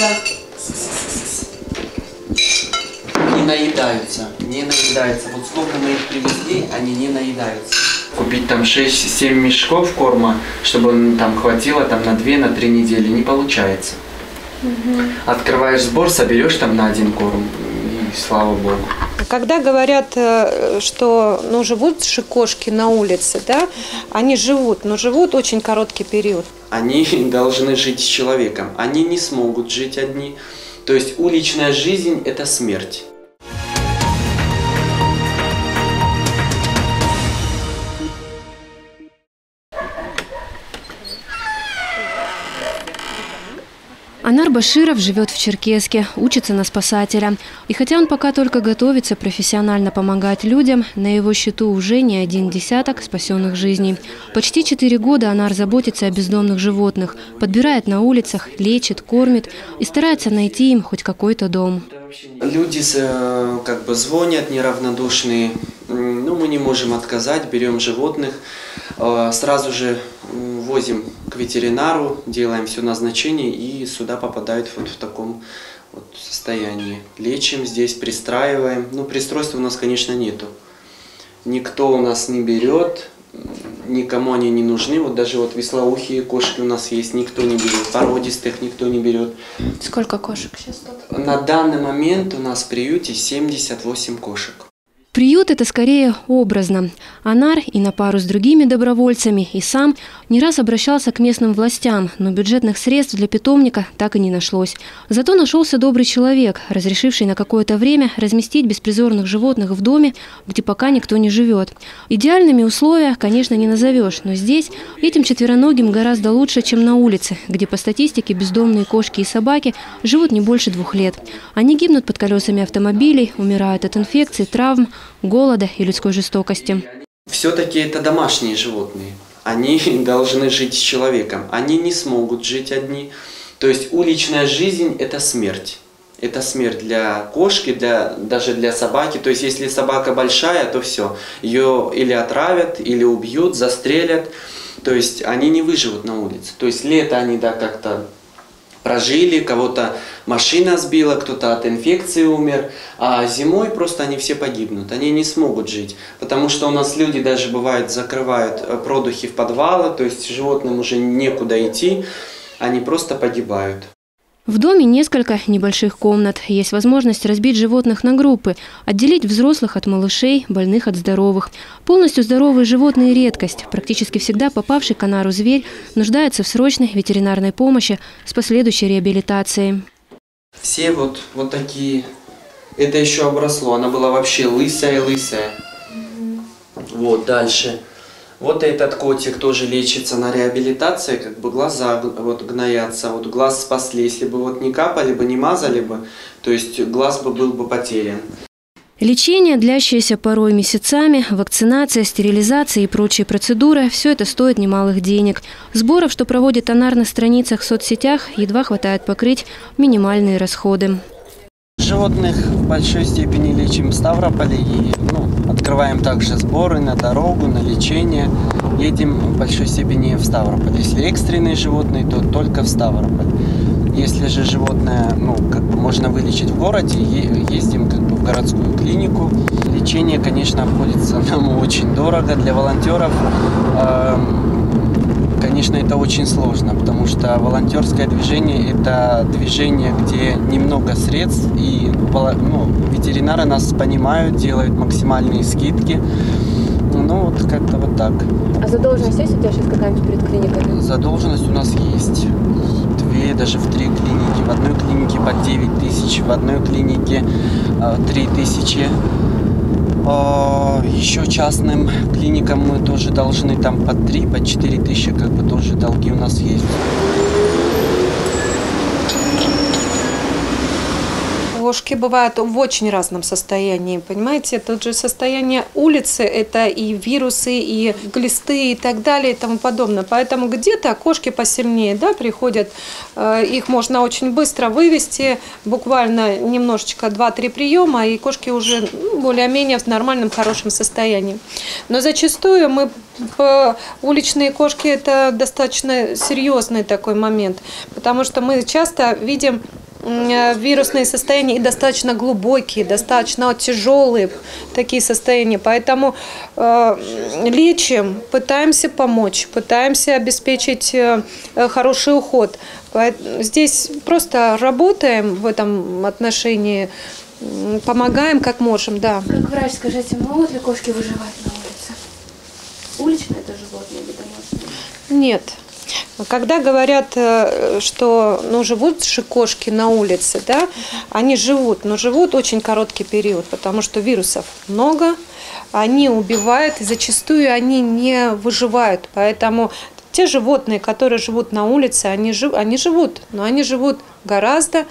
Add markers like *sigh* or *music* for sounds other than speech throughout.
Алиса не наедаются, не наедаются. Вот сколько мы их привезли, они не наедаются. Купить там 6-7 мешков корма, чтобы он там хватило там на 2 на 3 недели, не получается. Открываешь сбор, соберешь там на один корм, и слава богу. Когда говорят, э, что ну, живут же кошки на улице, да, они живут, но живут очень короткий период. Они *laughs* должны жить с человеком. Они не смогут жить одни. То есть уличная жизнь – это смерть. Анар Баширов живет в Черкеске, учится на спасателя. И хотя он пока только готовится профессионально помогать людям, на его счету уже не один десяток спасенных жизней. Почти четыре года Анар заботится о бездомных животных, подбирает на улицах, лечит, кормит и старается найти им хоть какой-то дом. Люди э, как бы звонят неравнодушные, ну мы не можем отказать, берем животных, э, сразу же возим к ветеринару, делаем все назначение и сюда попадают вот в таком вот состоянии. Лечим здесь, пристраиваем. Ну пристройства у нас, конечно, нету. Никто у нас не берет, никому они не нужны. Вот даже вот веслоухие кошки у нас есть, никто не берет. Породистых никто не берет. Сколько кошек сейчас тут? На данный момент у нас в приюте 78 кошек. Приют – это скорее образно. Анар и на пару с другими добровольцами, и сам не раз обращался к местным властям, но бюджетных средств для питомника так и не нашлось. Зато нашелся добрый человек, разрешивший на какое-то время разместить беспризорных животных в доме, где пока никто не живет. Идеальными условия, конечно, не назовешь, но здесь этим четвероногим гораздо лучше, чем на улице, где по статистике бездомные кошки и собаки живут не больше двух лет. Они гибнут под колесами автомобилей, умирают от инфекций, травм, голода и людской жестокости. Все-таки это домашние животные. Они *laughs* должны жить с человеком. Они не смогут жить одни. То есть уличная жизнь – это смерть. Это смерть для кошки, для, даже для собаки. То есть если собака большая, то все. Ее или отравят, или убьют, застрелят. То есть они не выживут на улице. То есть лето они да, как-то прожили, кого-то машина сбила, кто-то от инфекции умер, а зимой просто они все погибнут, они не смогут жить, потому что у нас люди даже бывает закрывают э, продухи в подвалы, то есть животным уже некуда идти, они просто погибают. В доме несколько небольших комнат. Есть возможность разбить животных на группы, отделить взрослых от малышей, больных от здоровых. Полностью здоровые животные – редкость. Практически всегда попавший к канару зверь нуждается в срочной ветеринарной помощи с последующей реабилитацией. Все вот, вот такие, это еще обросло, она была вообще лысая-лысая. Вот, дальше. Вот этот котик тоже лечится на реабилитации, как бы глаза вот гноятся, вот глаз спасли, если бы вот не капали бы, не мазали бы, то есть глаз бы был бы потерян. Лечение, длящееся порой месяцами, вакцинация, стерилизация и прочие процедуры – все это стоит немалых денег. Сборов, что проводит Анар на страницах в соцсетях, едва хватает покрыть минимальные расходы. Животных в большой степени лечим в Ставрополе и ну, открываем также сборы на дорогу, на лечение. Едем в большой степени в Ставрополь. Если экстренные животные, то только в Ставрополь. Если же животное, ну, как бы можно вылечить в городе, ездим как бы в городскую клинику. Лечение, конечно, обходится *laughs* нам очень дорого для волонтеров. эм, Конечно, это очень сложно, потому что волонтерское движение – это движение, где немного средств, и ну, ветеринары нас понимают, делают максимальные скидки. Ну, вот как-то вот так. А задолженность есть у тебя сейчас какая-нибудь перед клиникой? Задолженность у нас есть. Две, даже в три клиники. В одной клинике по 9 тысяч, в одной клинике э, 3 тысячи. А, Еще частным клиникам мы тоже должны там по 3, по 4 тысячи, как бы тоже долги у нас есть. Кошки бывают в очень разном состоянии, понимаете? Тут же состояние улицы, это и вирусы, и глисты, и так далее, и тому подобное. Поэтому где-то кошки посильнее, да, приходят, э, их можно очень быстро вывести, буквально немножечко 2-3 приема, и кошки уже ну, более-менее в нормальном, хорошем состоянии. Но зачастую мы уличные кошки это достаточно серьезный такой момент, потому что мы часто видим вирусные состояния и достаточно глубокие, достаточно тяжелые такие состояния. Поэтому э, лечим, пытаемся помочь, пытаемся обеспечить э, хороший уход. Здесь просто работаем в этом отношении, помогаем как можем, да. Как врач, скажите, могут ли кошки выживать на улице? Уличные это животные или домашние? Нет. Когда говорят, э, что ну, живут же кошки на улице, да, они живут, но живут очень короткий период, потому что вирусов много, они убивают, и зачастую они не выживают. Поэтому те животные, которые живут на улице, они, жив, они живут, но они живут гораздо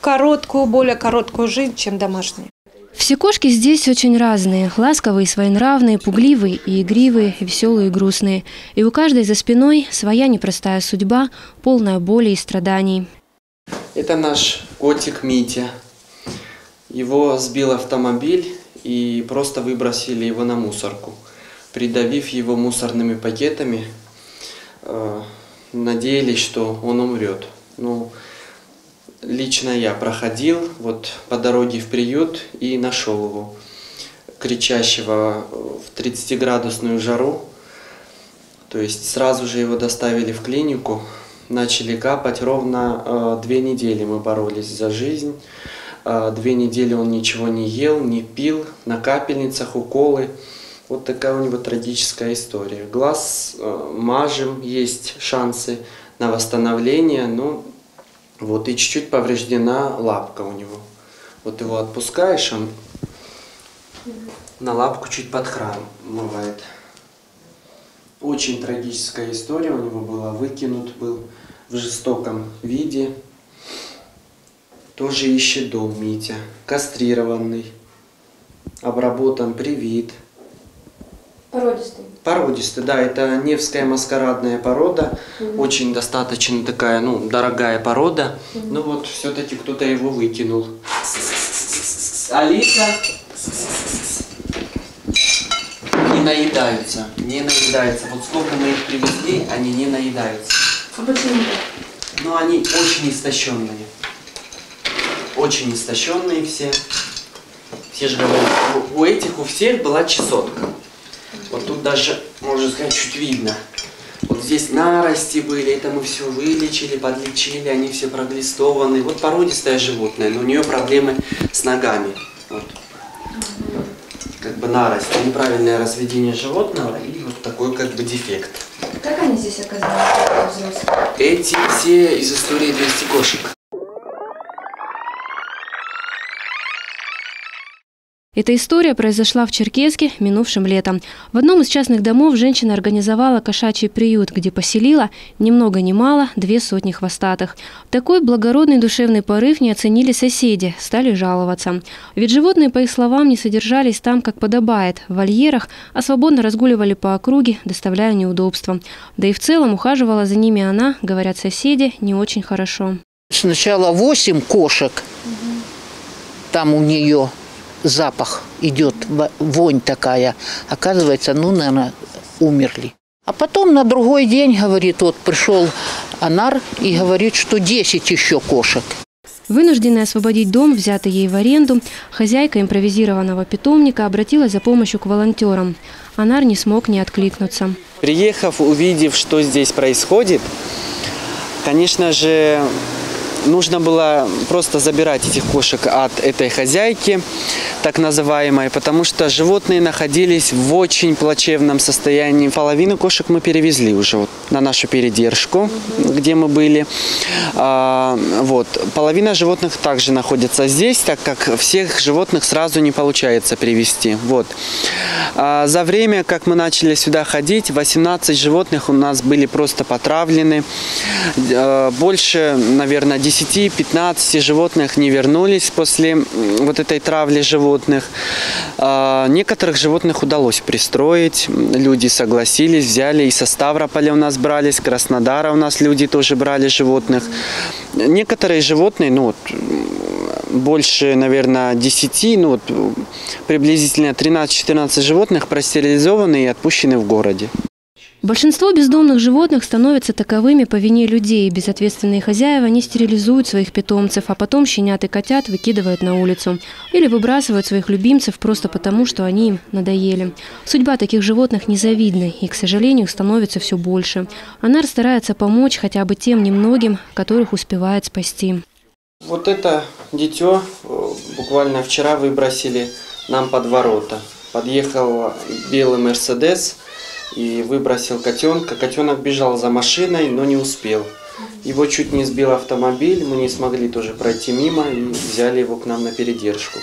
короткую, более короткую жизнь, чем домашние. Все кошки здесь очень разные. Ласковые, своенравные, пугливые и игривые, веселые и грустные. И у каждой за спиной своя непростая судьба, полная боли и страданий. Это наш котик Митя. Его сбил автомобиль и просто выбросили его на мусорку. Придавив его мусорными пакетами, э, надеялись, что он умрет. Ну, лично я проходил вот по дороге в приют и нашел его, кричащего в 30-градусную жару. То есть сразу же его доставили в клинику, начали капать. Ровно э, две недели мы боролись за жизнь. Э, две недели он ничего не ел, не пил, на капельницах уколы. Вот такая у него трагическая история. Глаз э, мажем, есть шансы на восстановление, но вот, и чуть-чуть повреждена лапка у него. Вот его отпускаешь, он на лапку чуть подхрамывает. Очень трагическая история у него была. Выкинут был в жестоком виде. Тоже ищет дом Митя. Кастрированный. Обработан привит. Породистый. Породистый, да, это Невская маскарадная порода, угу. очень достаточно такая, ну, дорогая порода. Угу. Ну вот, все-таки кто-то его выкинул. Алиса не наедаются, не наедаются. Вот сколько мы их привезли, они не наедаются. А почему? Ну, они очень истощенные. Очень истощенные все. Все же говорят, у этих у всех была чесотка. Вот тут даже, можно сказать, чуть видно. Вот здесь нарости были, это мы все вылечили, подлечили, они все проглистованы. Вот породистое животное, но у нее проблемы с ногами. Вот. Как бы нарость, неправильное разведение животного и вот такой как бы дефект. Как они здесь оказались? Эти все из истории 200 кошек. Эта история произошла в Черкеске минувшим летом. В одном из частных домов женщина организовала кошачий приют, где поселила, ни много ни мало, две сотни хвостатых. Такой благородный душевный порыв не оценили соседи, стали жаловаться. Ведь животные, по их словам, не содержались там, как подобает, в вольерах, а свободно разгуливали по округе, доставляя неудобства. Да и в целом ухаживала за ними она, говорят соседи, не очень хорошо. Сначала восемь кошек там у нее – запах идет, вонь такая. Оказывается, ну, наверное, умерли. А потом на другой день, говорит, вот пришел Анар и говорит, что 10 еще кошек. Вынужденная освободить дом, взятый ей в аренду, хозяйка импровизированного питомника обратилась за помощью к волонтерам. Анар не смог не откликнуться. Приехав, увидев, что здесь происходит, конечно же, нужно было просто забирать этих кошек от этой хозяйки, так называемой, потому что животные находились в очень плачевном состоянии. Половину кошек мы перевезли уже вот, на нашу передержку, где мы были. А, вот. Половина животных также находится здесь, так как всех животных сразу не получается привезти. Вот. А, за время, как мы начали сюда ходить, 18 животных у нас были просто потравлены. А, больше, наверное, 10 10-15 животных не вернулись после вот этой травли животных. А, некоторых животных удалось пристроить, люди согласились, взяли. И со Ставрополя у нас брали, с Краснодара у нас люди тоже брали животных. Некоторые животные, ну больше, наверное, 10, ну вот, приблизительно 13-14 животных простерилизованы и отпущены в городе. Большинство бездомных животных становятся таковыми по вине людей. Безответственные хозяева не стерилизуют своих питомцев, а потом щенят и котят выкидывают на улицу. Или выбрасывают своих любимцев просто потому, что они им надоели. Судьба таких животных незавидна и, к сожалению, становится все больше. Анар старается помочь хотя бы тем немногим, которых успевает спасти. Вот это дитё э, буквально вчера выбросили нам под ворота. Подъехал белый Мерседес – и выбросил котенка. Котенок бежал за машиной, но не успел. Его чуть не сбил автомобиль, мы не смогли тоже пройти мимо и взяли его к нам на передержку.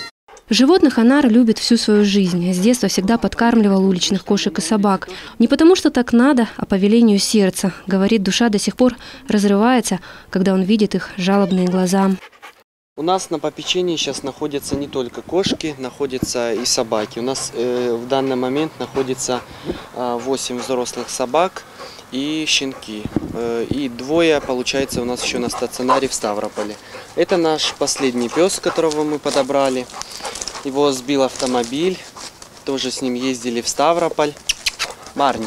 Животных Анар любит всю свою жизнь. С детства всегда подкармливал уличных кошек и собак. Не потому что так надо, а по велению сердца. Говорит, душа до сих пор разрывается, когда он видит их жалобные глаза. У нас на попечении сейчас находятся не только кошки, находятся и собаки. У нас э, в данный момент находится э, 8 взрослых собак и щенки. Э, и двое, получается, у нас еще на стационаре в Ставрополе. Это наш последний пес, которого мы подобрали. Его сбил автомобиль. Тоже с ним ездили в Ставрополь. Барни.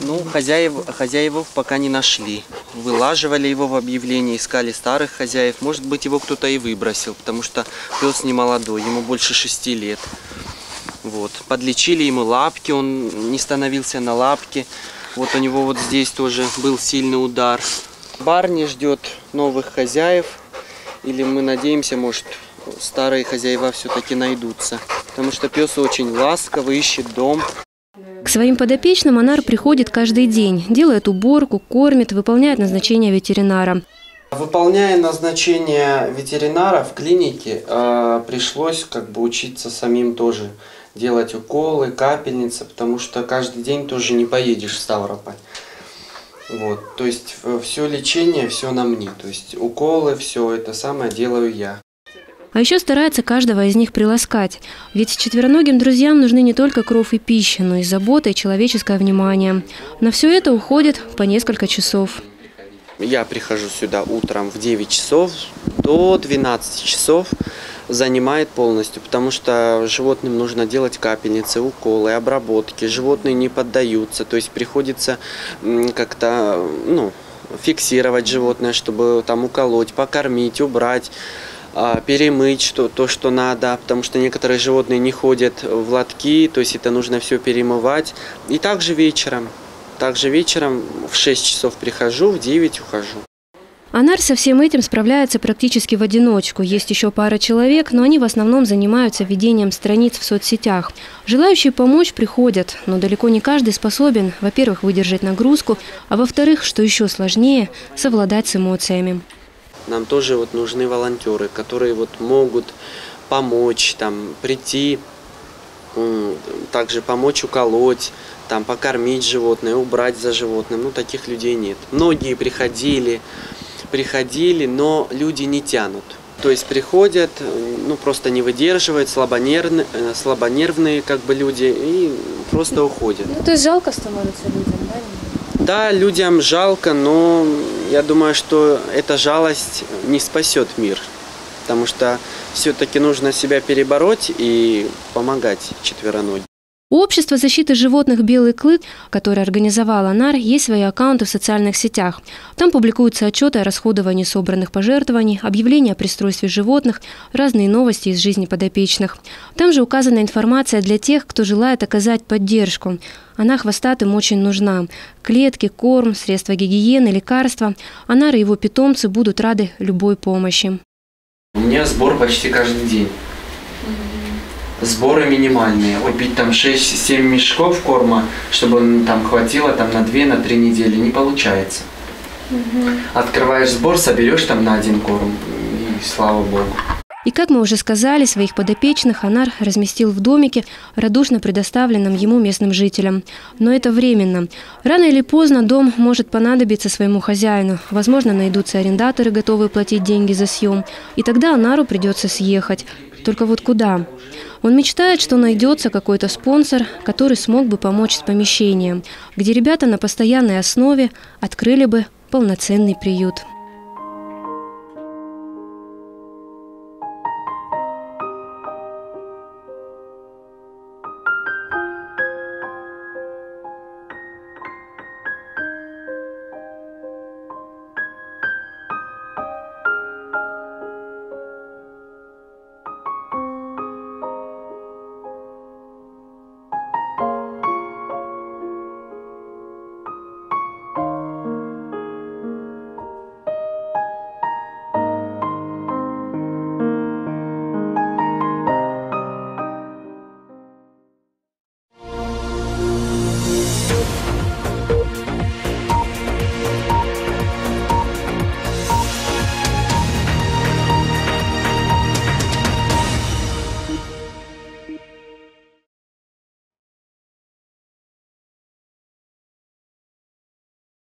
Ну, хозяев, хозяев пока не нашли. Вылаживали его в объявлении, искали старых хозяев. Может быть, его кто-то и выбросил, потому что пес не молодой, ему больше шести лет. Вот. Подлечили ему лапки, он не становился на лапки. Вот у него вот здесь тоже был сильный удар. Барни ждет новых хозяев. Или мы надеемся, может, старые хозяева все-таки найдутся. Потому что пес очень ласковый, ищет дом. К своим подопечным Анар приходит каждый день, делает уборку, кормит, выполняет назначение ветеринара. Выполняя назначение ветеринара в клинике, э, пришлось как бы учиться самим тоже делать уколы, капельницы, потому что каждый день тоже не поедешь в Ставрополь. Вот, то есть э, все лечение, все на мне, то есть уколы, все это самое делаю я. А еще старается каждого из них приласкать. Ведь четвероногим друзьям нужны не только кровь и пища, но и забота и человеческое внимание. На все это уходит по несколько часов. Я прихожу сюда утром в 9 часов до 12 часов занимает полностью, потому что животным нужно делать капельницы, уколы, обработки. Животные не поддаются, то есть приходится как-то ну, фиксировать животное, чтобы там уколоть, покормить, убрать. А, перемыть что, то, что надо, потому что некоторые животные не ходят в лотки, то есть это нужно все перемывать. И также вечером. Также вечером в 6 часов прихожу, в 9 ухожу. Анар со всем этим справляется практически в одиночку. Есть еще пара человек, но они в основном занимаются ведением страниц в соцсетях. Желающие помочь приходят, но далеко не каждый способен, во-первых, выдержать нагрузку, а во-вторых, что еще сложнее, совладать с эмоциями. Нам тоже вот нужны волонтеры, которые вот могут помочь, там, прийти, также помочь уколоть, там, покормить животное, убрать за животным. Ну, таких людей нет. Многие приходили, приходили, но люди не тянут. То есть приходят, ну просто не выдерживают, слабонервные, э, слабонервные как бы люди и просто уходят. Ну, то есть жалко становится людям, да? Да, людям жалко, но я думаю, что эта жалость не спасет мир. Потому что все-таки нужно себя перебороть и помогать четвероногим. У общества защиты животных «Белый клык», которое организовала НАР, есть свои аккаунты в социальных сетях. Там публикуются отчеты о расходовании собранных пожертвований, объявления о пристройстве животных, разные новости из жизни подопечных. Там же указана информация для тех, кто желает оказать поддержку. Она хвостатым очень нужна. Клетки, корм, средства гигиены, лекарства. Анар и его питомцы будут рады любой помощи. У меня сбор почти каждый день сборы минимальные. Купить там 6-7 мешков корма, чтобы там хватило там на 2 на 3 недели, не получается. Угу. Открываешь сбор, соберешь там на один корм, и слава богу. И, как мы уже сказали, своих подопечных Анар разместил в домике, радушно предоставленном ему местным жителям. Но это временно. Рано или поздно дом может понадобиться своему хозяину. Возможно, найдутся арендаторы, готовые платить деньги за съем. И тогда Анару придется съехать. Только вот куда? Он мечтает, что найдется какой-то спонсор, который смог бы помочь с помещением, где ребята на постоянной основе открыли бы полноценный приют.